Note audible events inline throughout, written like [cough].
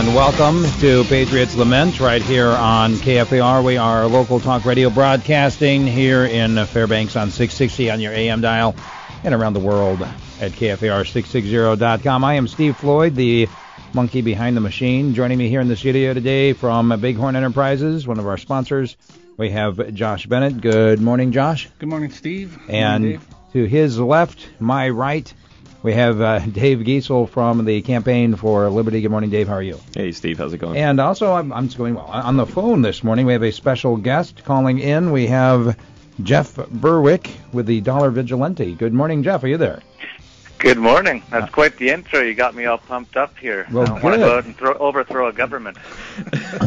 and welcome to Patriots Lament right here on KFAR. We are local talk radio broadcasting here in Fairbanks on 660 on your AM dial and around the world at KFAR660.com. I am Steve Floyd, the monkey behind the machine. Joining me here in the studio today from Bighorn Enterprises, one of our sponsors, we have Josh Bennett. Good morning, Josh. Good morning, Steve. And morning, to his left, my right, we have uh, Dave Giessel from the Campaign for Liberty. Good morning, Dave. How are you? Hey, Steve. How's it going? And also, I'm, I'm going well. On the phone this morning, we have a special guest calling in. We have Jeff Berwick with the Dollar Vigilante. Good morning, Jeff. Are you there? Good morning. That's quite the intro. You got me all pumped up here. Well, I want to go out and throw, overthrow a government.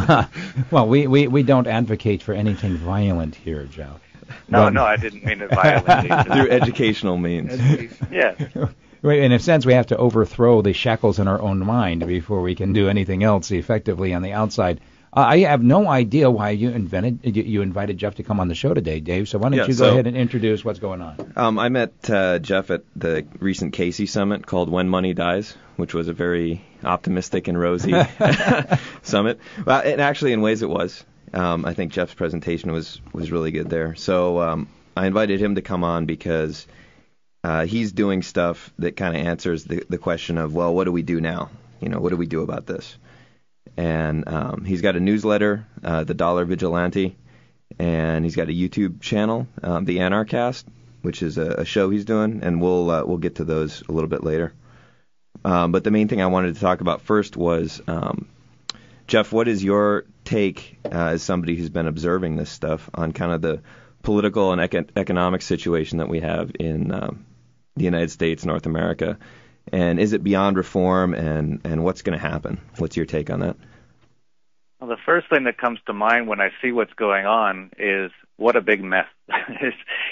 [laughs] well, we, we, we don't advocate for anything violent here, Jeff. No, Well- no, I didn't mean it violently. [laughs] Through educational means. Education. yeah. [laughs] In a sense, we have to overthrow the shackles in our own mind before we can do anything else effectively on the outside. Uh, I have no idea why you invented you, you invited Jeff to come on the show today, Dave. So why don't Yeah, you go so- ahead and introduce what's going on? Um, I met uh, Jeff at the recent Casey Summit called When Money Dies, which was a very optimistic and rosy [laughs] [laughs] summit. Well, and actually, in ways, it was. Um, I think Jeff's presentation was was really good there. So um, I invited him to come on because uh, he's doing stuff that kind of answers the the question of, well, what do we do now? You know, what do we do about this? And um, he's got a newsletter, uh, the Dollar Vigilante, and he's got a YouTube channel, um, the Anarchast, which is a, a show he's doing, and we'll uh, we'll get to those a little bit later. Um, but the main thing I wanted to talk about first was, um, Jeff, what is your take uh, as somebody who's been observing this stuff on kind of the political and econ- economic situation that we have in um, the United States, North America, and is it beyond reform, and and what's going to happen? What's your take on that? Well, the first thing that comes to mind when I see what's going on is what a big mess. [laughs]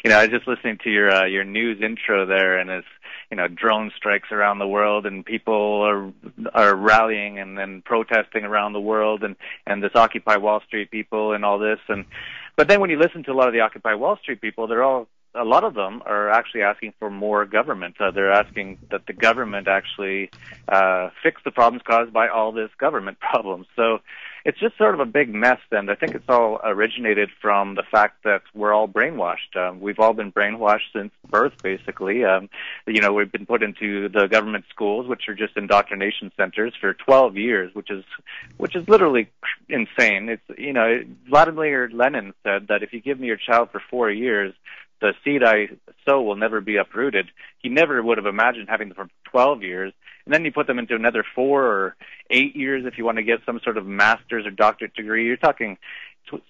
You know, I was just listening to your uh, your news intro there, and it's you know drone strikes around the world, and people are are rallying and then protesting around the world, and and this Occupy Wall Street people and all this, and but then when you listen to a lot of the Occupy Wall Street people, they're all a lot of them are actually asking for more government. Uh, they're asking that the government actually uh, fix the problems caused by all this government [laughs] problems. So it's just sort of a big mess, and I think it's all originated from the fact that we're all brainwashed. Um, we've all been brainwashed since birth, basically. Um, you know, we've been put into the government schools, which are just indoctrination centers, for 12 years, which is which is literally insane. It's you know, Vladimir Lenin said that if you give me your child for four years, the seed I sow will never be uprooted. He never would have imagined having them for 12 years. And then you put them into another four or eight years if you want to get some sort of master's or doctorate degree. You're talking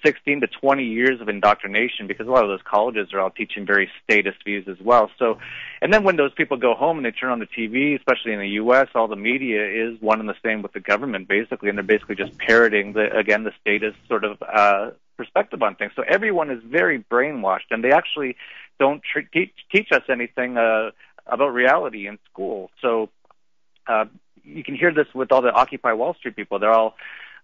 16 to 20 years of indoctrination because a lot of those colleges are all teaching very statist views as well. So, and then when those people go home and they turn on the TV, especially in the U.S., all the media is one and the same with the government basically, and they're basically just parroting the again the statist sort of uh, perspective on things. So everyone is very brainwashed, and they actually don't tr- teach teach us anything uh, about reality in school. So uh, you can hear this with all the Occupy Wall Street people. They're all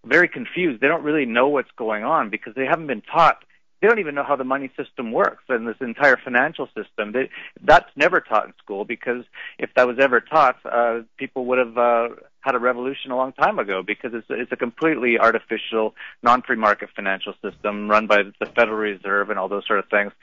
very confused. They don't really know what's going on because they haven't been taught. They don't even know how the money system works and this entire financial system. They, that's never taught in school because if that was ever taught, uh, people would have uh, had a revolution a long time ago because it's, it's a completely artificial, non-free market financial system run by the Federal Reserve and all those sort of things.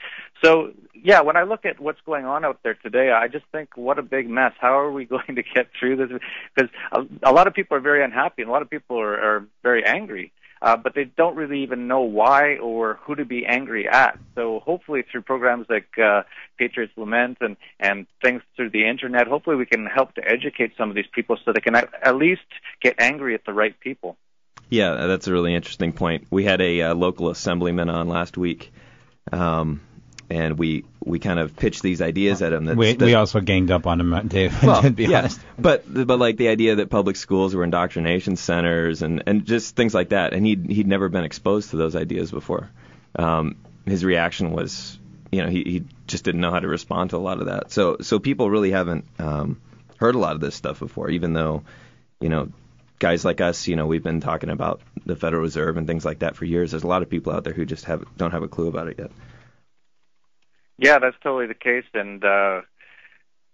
So, yeah, when I look at what's going on out there today, I just think, what a big mess. How are we [laughs] going to get through this? Because a, a lot of people are very unhappy and a lot of people are, are very angry. Uh, but they don't really even know why or who to be angry at. So hopefully through programs like uh, Patriots Lament and, and things through the internet, hopefully we can help to educate some of these people so they can at, at least get angry at the right people. Yeah, that's a really interesting point. We had a uh, local assemblyman on last week, um, and we we kind of pitched these ideas at him. That, We, that, we also ganged up on him, uh, Dave. [laughs] well, to be yeah, honest. but but like the idea that public schools were indoctrination centers and and just things like that, and he'd he'd never been exposed to those ideas before. Um, his reaction was, you know, he he just didn't know how to respond to a lot of that. So so people really haven't um, heard a lot of this stuff before, even though, you know. Guys like us, you know, we've been talking about the Federal Reserve and things like that for years. There's a lot of people out there who just have don't have a clue about it yet. Yeah, that's totally the case, and uh,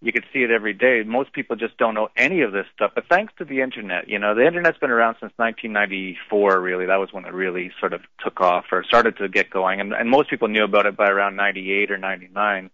you can see it every day. Most people just don't know any of this stuff. But thanks to the internet, you know, the internet's been around since 1994. Really, that was when it really sort of took off or started to get going. And, and most people knew about it by around 98 or 99.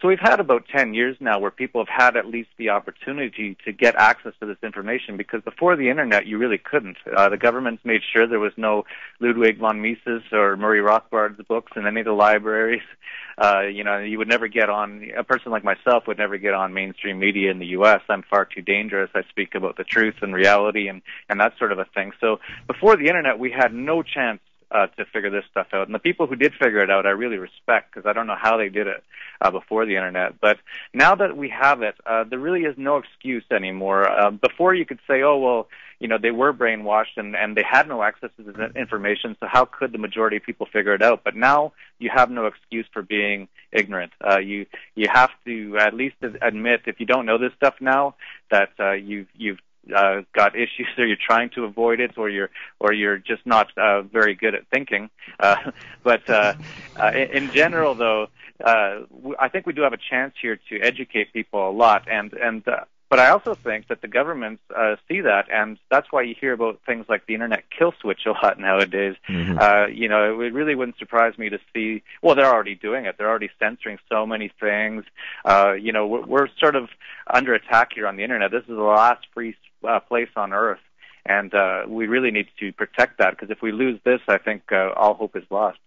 So we've had about 10 years now where people have had at least the opportunity to get access to this information because before the internet you really couldn't. Uh, the government's made sure there was no Ludwig von Mises or Murray Rothbard's books in any of the libraries. [laughs] Uh, you know, you would never get on, a person like myself would never get on mainstream media in the U.S. I'm far too dangerous. I speak about the truth and reality and, and that sort of a thing. So before the internet we had no chance uh, to figure this stuff out. And the people who did figure it out, I really respect because I don't know how they did it uh, before the internet. But now that we have it, uh, there really is no excuse anymore. Uh, before you could say, oh well, you know, they were brainwashed and and they had no access to this information, so how could the majority of people figure it out? But now you have no excuse for being ignorant. Uh, you you have to at least admit if you don't know this stuff now that uh, you've you've uh, got issues [laughs] or you're trying to avoid it or you're or you're just not uh, very good at thinking. Uh, [laughs] but uh, uh, in general, though, uh, I think we do have a chance here to educate people a lot, and and uh, but I also think that the governments uh, see that, and that's why you hear about things like the internet kill switch a lot [laughs] nowadays. Mm-hmm. Uh, you know, it really wouldn't surprise me to see. Well, they're already doing it. They're already censoring so many things. Uh, you know, we're, we're sort of under attack here on the internet. This is the last free uh, place on earth, and uh, we really need to protect that because if we lose this, I think uh, all hope is lost.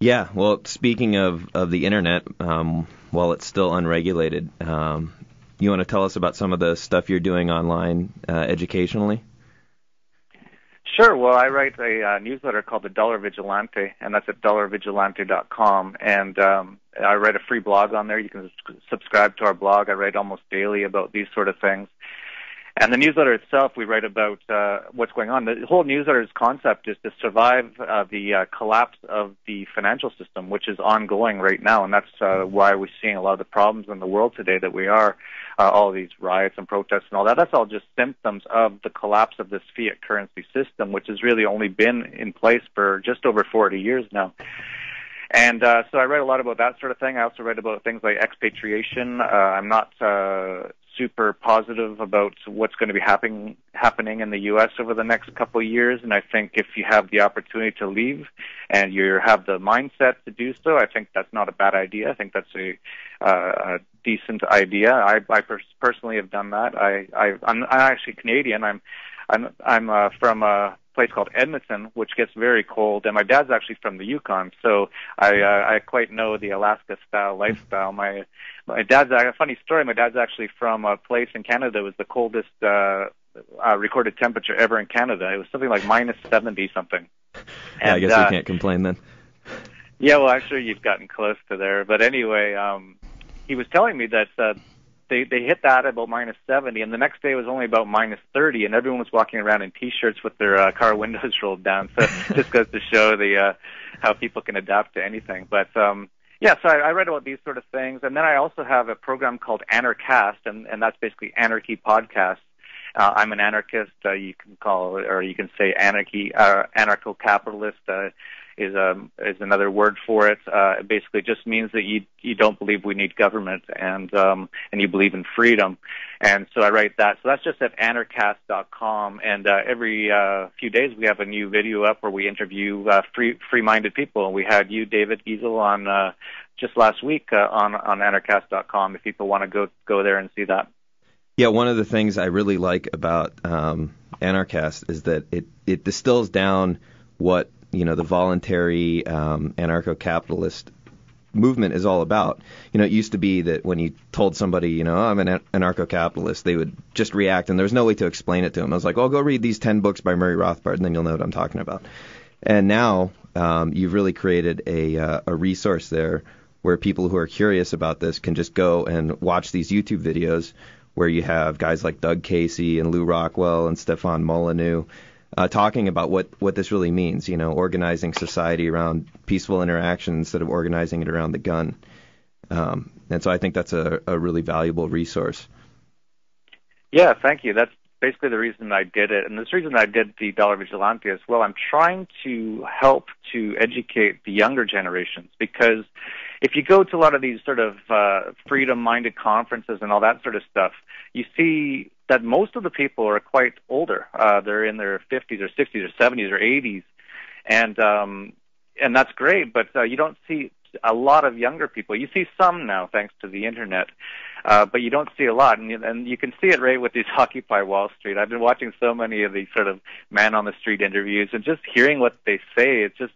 Yeah, well, speaking of, of the internet, um, while it's still unregulated, um, you want to tell us about some of the stuff you're doing online uh, educationally? Sure. Well, I write a uh, newsletter called the Dollar Vigilante, and that's at dollarvigilante.com. And um, I write a free blog on there. You can subscribe to our blog. I write almost daily about these sort of things. And the newsletter itself, we write about uh, what's going on. The whole newsletter's concept is to survive uh, the uh, collapse of the financial system, which is ongoing right now, and that's uh, why we're seeing a lot of the problems in the world today that we are. Uh, all these riots and protests and all that. That's all just symptoms of the collapse of this fiat currency system, which has really only been in place for just over 40 years now. And uh, so I write a lot about that sort of thing. I also write about things like expatriation. Uh, I'm not uh, super positive about what's going to be happening happening in the U.S. over the next couple of years. And I think if you have the opportunity to leave and you have the mindset to do so, I think that's not a bad idea. I think that's a, uh, a decent idea. I, I pers- personally have done that. I, I I'm, I'm actually Canadian. I'm I'm I'm uh, from a place called Edmonton, which gets very cold, and my dad's actually from the Yukon, so I uh, I quite know the Alaska style lifestyle. My my dad's a funny story. My dad's actually from a place in Canada that was the coldest uh, uh, recorded temperature ever in Canada. It was something like minus seventy something. And, yeah, I guess uh, you can't complain then. Yeah, well, actually, you've gotten close to there. But anyway, um, he was telling me that uh, they they hit that about minus 70, and the next day was only about minus 30, and everyone was walking around in t-shirts with their uh, car [laughs] windows rolled down. So just goes to show the uh, how people can adapt to anything. But um, yeah, so I, I read about these sort of things, and then I also have a program called Anarchast, and and that's basically anarchy podcast. Uh, I'm an anarchist. Uh, you can call, it, or you can say anarchy, uh, anarcho-capitalist. Uh, is um, is another word for it. Uh, it basically just means that you you don't believe we need government and um, and you believe in freedom. And so I write that. So that's just at anarchast.com. And uh, every uh, few days we have a new video up where we interview uh, free free-minded people. And we had you, David Giessel, on uh, just last week uh, on on anarchast.com. If people want to go go there and see that. Yeah, one of the things I really like about um, Anarchast is that it it distills down what you know the voluntary um, anarcho-capitalist movement is all about. You know, it used to be that when you told somebody, you know, oh, I'm an anarcho-capitalist, they would just react, and there was no way to explain it to them. I was like, well, go read these 10 books by Murray Rothbard, and then you'll know what I'm talking about. And now um, you've really created a, uh, a resource there where people who are curious about this can just go and watch these YouTube videos where you have guys like Doug Casey and Lew Rockwell and Stefan Molyneux uh, talking about what, what this really means, you know, organizing society around peaceful interaction instead of organizing it around the gun. Um, and so I think that's a, a really valuable resource. Yeah, thank you. That's basically the reason I did it. And this reason I did the Dollar Vigilante as well. I'm trying to help to educate the younger generations because if you go to a lot of these sort of uh, freedom-minded conferences and all that sort of stuff, you see that most of the people are quite older. Uh, they're in their 50s or 60s or 70s or 80s, and um, and that's great. But uh, you don't see a lot of younger people. You see some now, thanks to the internet, uh, but you don't see a lot. And you, and you can see it right with these [laughs] Occupy Wall Street. I've been watching so many of these sort of man on the street interviews, and just hearing what they say, it's just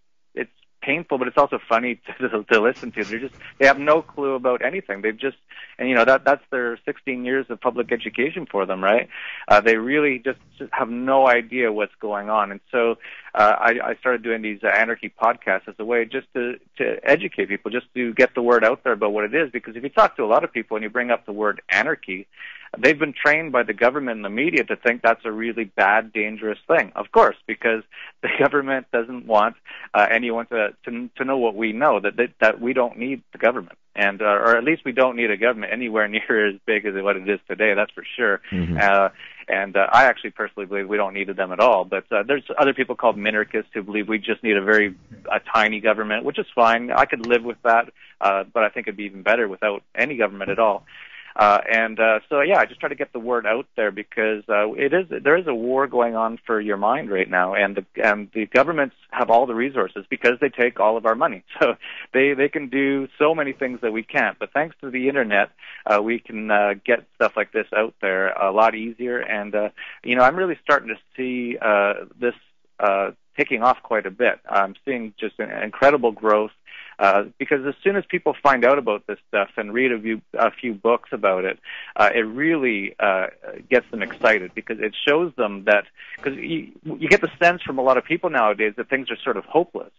painful, but it's also funny [laughs] to, to listen to. They're just they have no clue about anything. They've just and you know that that's their 16 years of public education for them, right? Uh, they really just, just have no idea what's going on, and so uh, I, I started doing these uh, anarchy podcasts as a way just to to educate people, just to get the word out there about what it is. Because if you talk to a lot of people and you bring up the word anarchy, they've been trained by the government and the media to think that's a really bad, dangerous thing. Of course, because [laughs] the government doesn't want uh, anyone to, to to know what we know that that, that we don't need the government, and uh, or at least we don't need a government anywhere [laughs] near as big as what it is today. That's for sure. Mm-hmm. Uh, and uh, I actually personally believe we don't need them at all. But uh, there's other people called minarchists who believe we just need a very a tiny government, which is fine. I could live with that, uh, but I think it'd be even better without any government at all. Uh, and uh, so yeah, I just try to get the word out there because uh, it is there is a war going on for your mind right now, and the and the governments have all the resources because they take all of our money. [laughs] So they they can do so many things that we can't. But thanks to the internet, uh, we can uh, get stuff like this out there a lot easier. And uh, you know, I'm really starting to see uh, this uh, taking off quite a bit. I'm seeing just an incredible growth uh, because as soon as people find out about this stuff and read a few, a few books about it, uh, it really uh, gets them excited because it shows them that because you, you get the sense from a lot of people nowadays that things are sort of hopeless.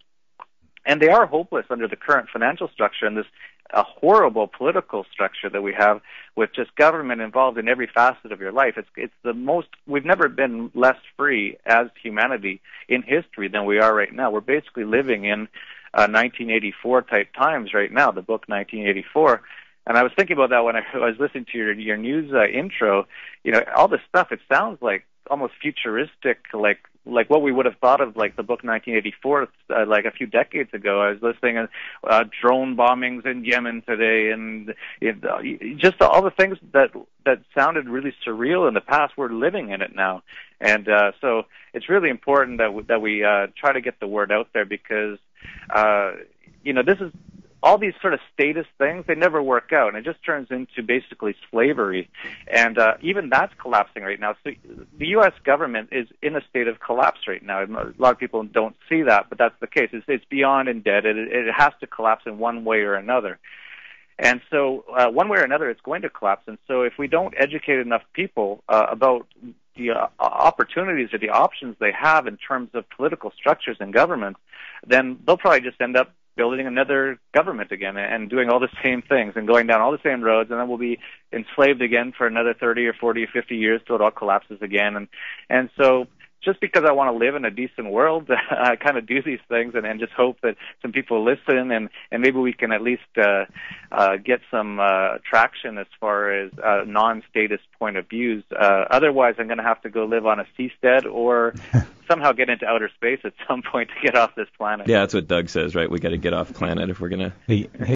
And they are hopeless under the current financial structure and this a horrible political structure that we have with just government involved in every facet of your life. It's it's the most we've never been less free as humanity in history than we are right now. We're basically living in uh, 1984 type times right now, the book 1984. And I was thinking about that when I, [laughs] I was listening to your your news uh, intro. You know, all this stuff. It sounds like almost futuristic, like like what we would have thought of like the book 1984 uh, like a few decades ago i was listening to uh, drone bombings in yemen today and it, uh, just all the things that that sounded really surreal in the past we're living in it now and uh so it's really important that we, that we uh try to get the word out there because uh you know this is all these sort of statist things, they never work out, and it just turns into basically slavery. And uh, even that's collapsing right now. So the U.S. government is in a state of collapse right now. A lot of people don't see that, but that's the case. It's, it's beyond indebted. It, it has to collapse in one way or another. And so, uh, one way or another, it's going to collapse. And so, if we don't educate enough people uh, about the uh, opportunities or the options they have in terms of political structures and governments, then they'll probably just end up building another government again and doing all the same things and going down all the same roads and then we'll be enslaved again for another 30 or 40 or 50 years till it all collapses again. And and so just because I want to live in a decent world, [laughs] I kind of do these things and, and just hope that some people listen and, and maybe we can at least uh, uh, get some uh, traction as far as uh, non-statist point of views. Uh, otherwise, I'm going to have to go live on a seastead or [laughs] somehow get into outer space at some point to get off this planet. Yeah, that's what Doug says, right? We got to get off planet if we're going to.